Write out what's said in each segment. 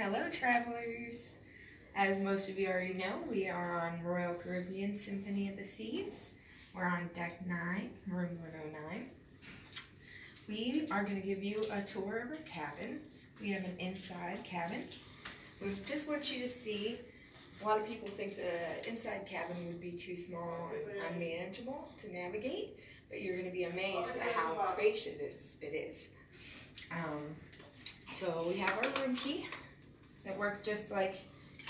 Hello, travelers. As most of you already know, we are on Royal Caribbean Symphony of the Seas. We're on deck 9, room 109. We are going to give you a tour of our cabin. We have an inside cabin. We just want you to see, a lot of people think the inside cabin would be too small and unmanageable to navigate, but you're going to be amazed at how spacious it is. Um, so we have our room key that works just like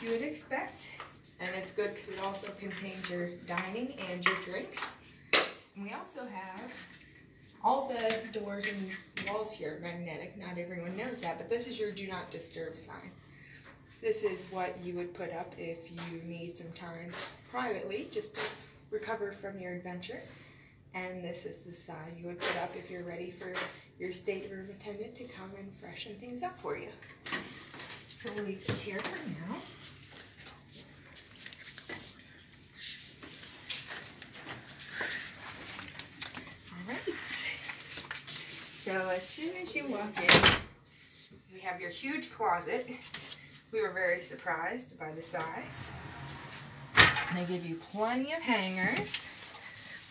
you would expect. And it's good because it also contains your dining and your drinks. And we also have all the doors and walls here are magnetic. Not everyone knows that, but this is your do not disturb sign. This is what you would put up if you need some time privately just to recover from your adventure. And this is the sign you would put up if you're ready for your stateroom attendant to come and freshen things up for you. So we'll leave this here for now. All right. So as soon as you walk in, we have your huge closet. We were very surprised by the size. They give you plenty of hangers.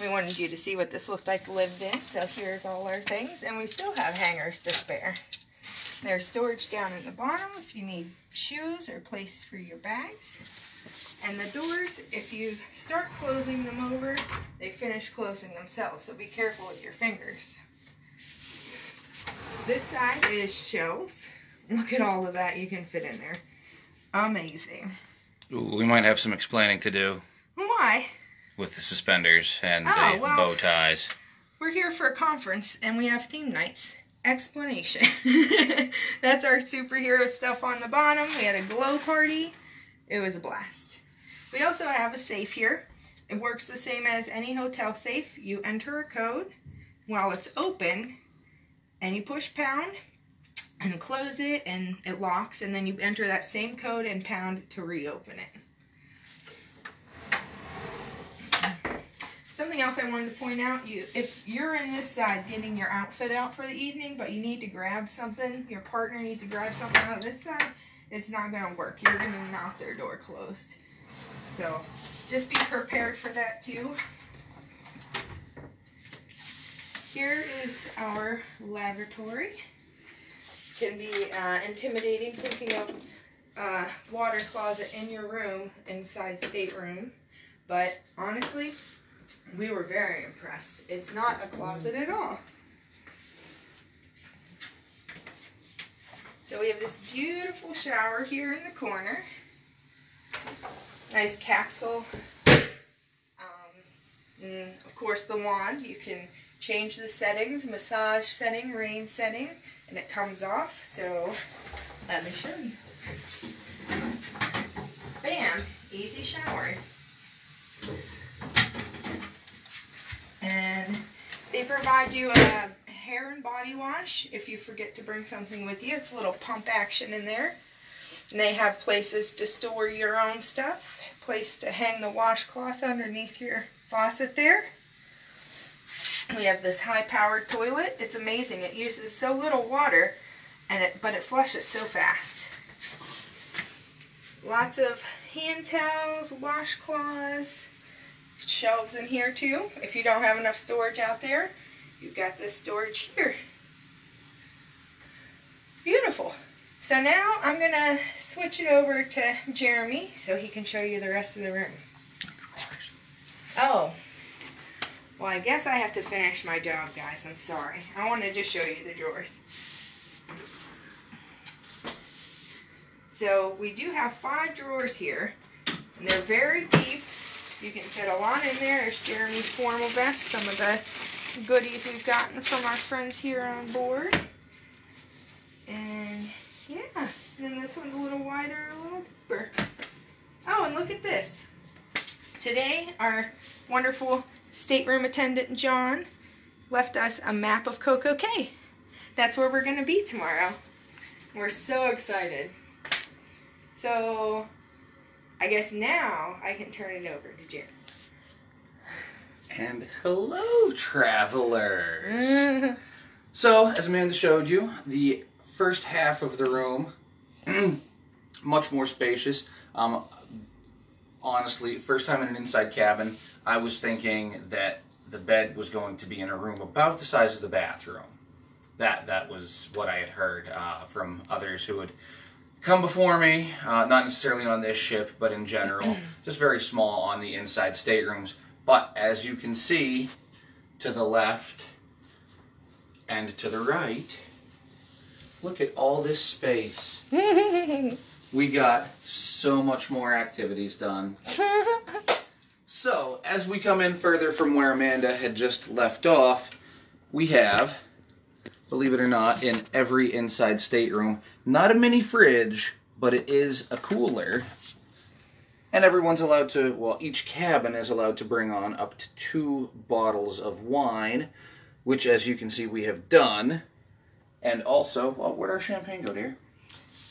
We wanted you to see what this looked like lived in, so here's all our things, and we still have hangers to spare. There's storage down at the bottom if you need shoes or place for your bags. And the doors, if you start closing them over, they finish closing themselves, so be careful with your fingers. This side is shelves. Look at all of that you can fit in there. Amazing. We might have some explaining to do Why? with the suspenders and Oh, the well. bow ties. We're here for a conference and we have theme nights. Explanation. That's our superhero stuff on the bottom. We had a glow party. It was a blast. We also have a safe here. It works the same as any hotel safe. You enter a code while it's open and you push pound and close it and it locks and then you enter that same code and pound to reopen it. Something else I wanted to point out, you if you're in this side getting your outfit out for the evening, but you need to grab something, your partner needs to grab something out of this side, it's not gonna work. You're gonna knock their door closed. So just be prepared for that too. Here is our lavatory. Can be uh, intimidating picking up a water closet in your room inside stateroom, but honestly, we were very impressed. It's not a closet at all. So we have this beautiful shower here in the corner. Nice capsule. Um, and of course the wand. You can change the settings, massage setting, rain setting, and it comes off. So let me show you. Bam! Easy shower. And they provide you a hair and body wash if you forget to bring something with you. It's a little pump action in there. And they have places to store your own stuff, place to hang the washcloth underneath your faucet there. We have this high-powered toilet. It's amazing. It uses so little water, and it but it flushes so fast. Lots of hand towels, washcloths, shelves in here too. If you don't have enough storage out there, you've got this storage here. Beautiful. So now I'm going to switch it over to Jeremy so he can show you the rest of the room. Oh. Well, I guess I have to finish my job, guys. I'm sorry. I want to just show you the drawers. So we do have five drawers here, and they're very deep. You can fit a lot in there. There's Jeremy's formal vest, some of the goodies we've gotten from our friends here on board. And yeah, and then this one's a little wider, a little deeper. Oh, and look at this. Today, our wonderful stateroom attendant, John, left us a map of Coco Cay. That's where we're going to be tomorrow. We're so excited. So, I guess now I can turn it over to Jeremy. And hello, travelers. So, as Amanda showed you, the first half of the room much more spacious. Um, honestly, first time in an inside cabin, I was thinking that the bed was going to be in a room about the size of the bathroom. That that was what I had heard uh, from others who had come before me, uh, not necessarily on this ship, but in general, just very small on the inside staterooms. But as you can see, to the left and to the right, look at all this space. We got so much more activities done. So, as we come in further from where Amanda had just left off, we have, believe it or not, in every inside stateroom, not a mini fridge, but it is a cooler. And everyone's allowed to, well, each cabin is allowed to bring on up to two bottles of wine, which, as you can see, we have done. And also, well, where'd our champagne go, dear?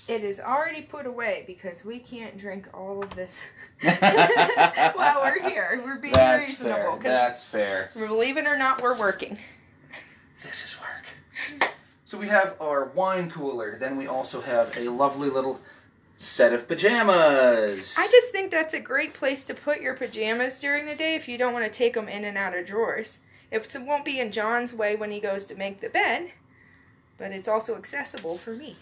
It is already put away because we can't drink all of this while we're here. We're being That's reasonable. fair. That's fair. believe it or not, we're working. This is work. So we have our wine cooler. Then we also have a lovely little set of pajamas. I just think that's a great place to put your pajamas during the day if you don't want to take them in and out of drawers. If it won't be in John's way when he goes to make the bed, but it's also accessible for me.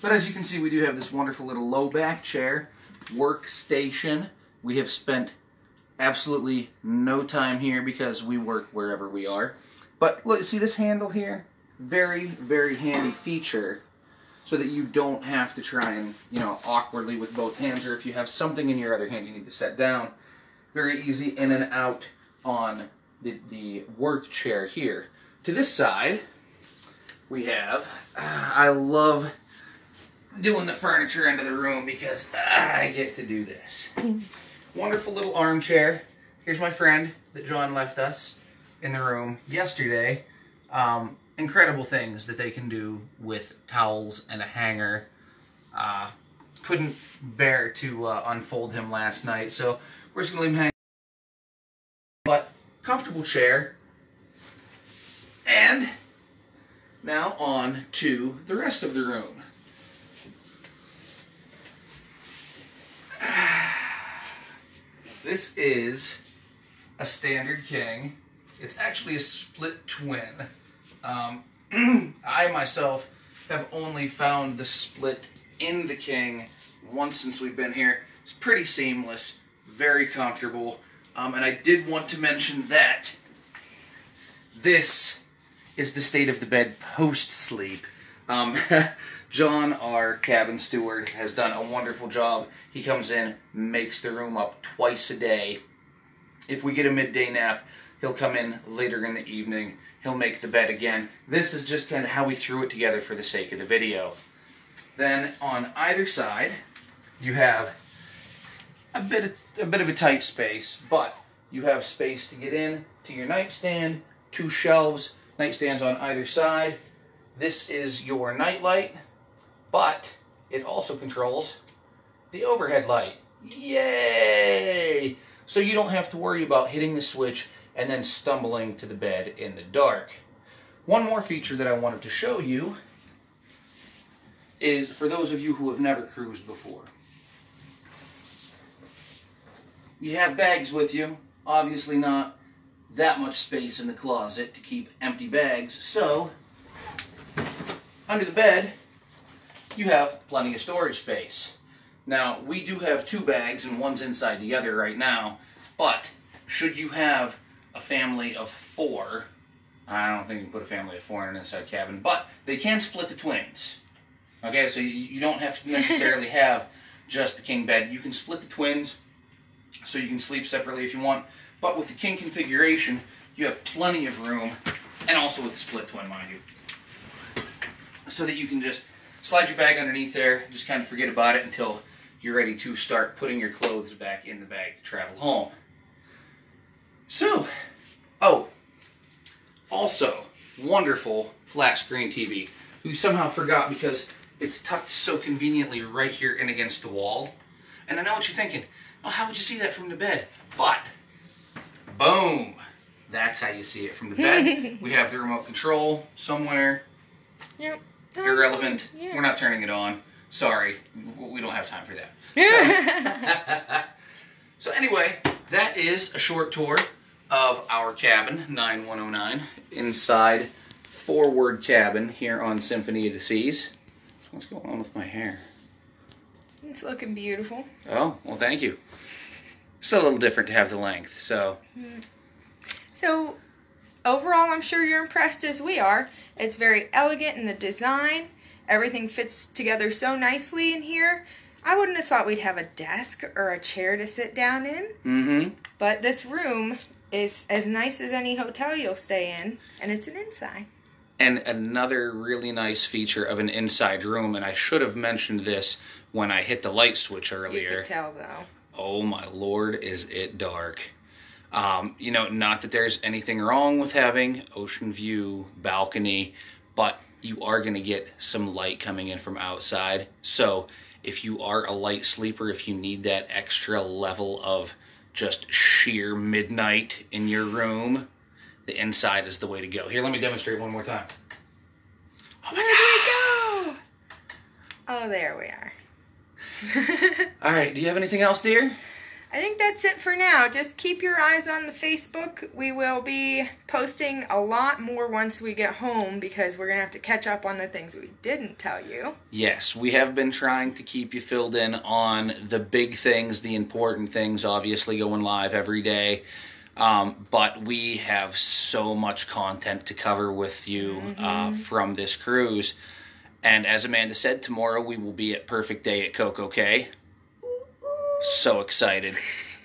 But as you can see, we do have this wonderful little low back chair, workstation. We have spent absolutely no time here because we work wherever we are. But look, see this handle here? Very, very handy feature so that you don't have to try and, you know, awkwardly with both hands, or if you have something in your other hand you need to set down. Very easy in and out on the, the work chair here. To this side, we have, I love doing the furniture into the room because ah, I get to do this. Wonderful little armchair. Here's my friend that John left us in the room yesterday. Um, incredible things that they can do with towels and a hanger. Uh, couldn't bear to uh, unfold him last night, so we're just gonna leave him hanging. But comfortable chair. And now on to the rest of the room. This is a standard king. It's actually a split twin. Um, I myself have only found the split in the king once since we've been here. It's pretty seamless, very comfortable. Um, and I did want to mention that this is the state of the bed post sleep. Um, John, our cabin steward, has done a wonderful job. He comes in, makes the room up twice a day. If we get a midday nap, he'll come in later in the evening. He'll make the bed again. This is just kind of how we threw it together for the sake of the video. Then on either side, you have a bit of, a bit of a tight space, but you have space to get in to your nightstand, two shelves, nightstands on either side. This is your nightlight, but it also controls the overhead light. Yay! So you don't have to worry about hitting the switch and then stumbling to the bed in the dark. One more feature that I wanted to show you is for those of you who have never cruised before. You have bags with you, obviously not that much space in the closet to keep empty bags, so under the bed you have plenty of storage space. Now, we do have two bags and one's inside the other right now, but should you have a family of four, I don't think you can put a family of four in an inside cabin, but they can split the twins. Okay, so you, you don't have to necessarily have just the king bed. You can split the twins so you can sleep separately if you want, but with the king configuration, you have plenty of room, and also with the split twin, mind you, so that you can just slide your bag underneath there, just kind of forget about it until you're ready to start putting your clothes back in the bag to travel home. So, oh, also, wonderful flat screen TV. We somehow forgot because it's tucked so conveniently right here in against the wall. And I know what you're thinking. Oh, how would you see that from the bed? But, boom! That's how you see it from the bed. we have the remote control somewhere. Yep. Irrelevant. Yeah. We're not turning it on. Sorry, we don't have time for that. So, so anyway, that is a short tour of our cabin, 9109, inside forward cabin here on Symphony of the Seas. What's going on with my hair? it's looking beautiful. Oh, well, thank you. It's a little different to have the length, so So, overall, I'm sure you're impressed as we are. It's very elegant in the design. Everything fits together so nicely in here. I wouldn't have thought we'd have a desk or a chair to sit down in, mm-hmm. but this room is as nice as any hotel you'll stay in, and it's an inside. And another really nice feature of an inside room, and I should have mentioned this when I hit the light switch earlier. You could tell though. Oh my lord, is it dark. Um, you know, not that there's anything wrong with having ocean view balcony, but you are going to get some light coming in from outside. So, if you are a light sleeper, if you need that extra level of just sheer midnight in your room, the inside is the way to go. Here, let me demonstrate one more time. Oh Where do we go? Oh, there we are. All right, do you have anything else, dear? I think that's it for now. Just keep your eyes on the Facebook. We will be posting a lot more once we get home because we're going to have to catch up on the things we didn't tell you. Yes, we have been trying to keep you filled in on the big things, the important things, obviously going live every day. Um, but we have so much content to cover with you uh, from this cruise. And as Amanda said, tomorrow we will be at Perfect Day at Coco Cay. So excited.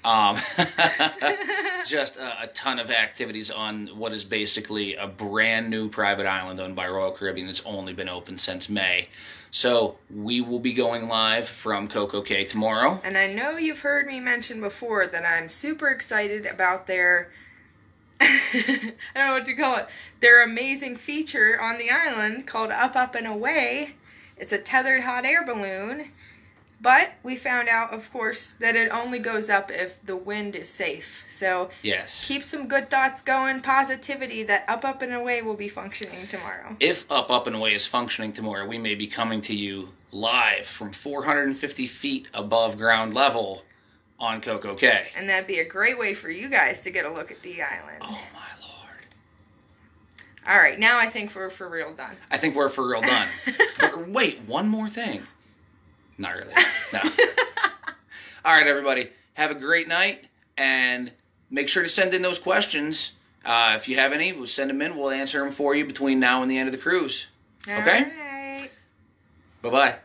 Um, just a, a ton of activities on what is basically a brand new private island owned by Royal Caribbean that's only been open since May. So we will be going live from Coco Cay tomorrow. And I know you've heard me mention before that I'm super excited about their. I don't know what to call it. Their amazing feature on the island called Up, Up, and Away. It's a tethered hot air balloon. But we found out, of course, that it only goes up if the wind is safe. So Yes. keep some good thoughts going, positivity that Up, Up, and Away will be functioning tomorrow. If Up, Up, and Away is functioning tomorrow, we may be coming to you live from 450 feet above ground level on Coco Cay. And that'd be a great way for you guys to get a look at the island. Oh my lord. All right, now I think we're for real done. I think we're for real done. but wait, one more thing. Not really. No. All right, everybody. Have a great night and make sure to send in those questions. Uh, if you have any, we'll send them in. We'll answer them for you between now and the end of the cruise. Okay. All right. Bye bye.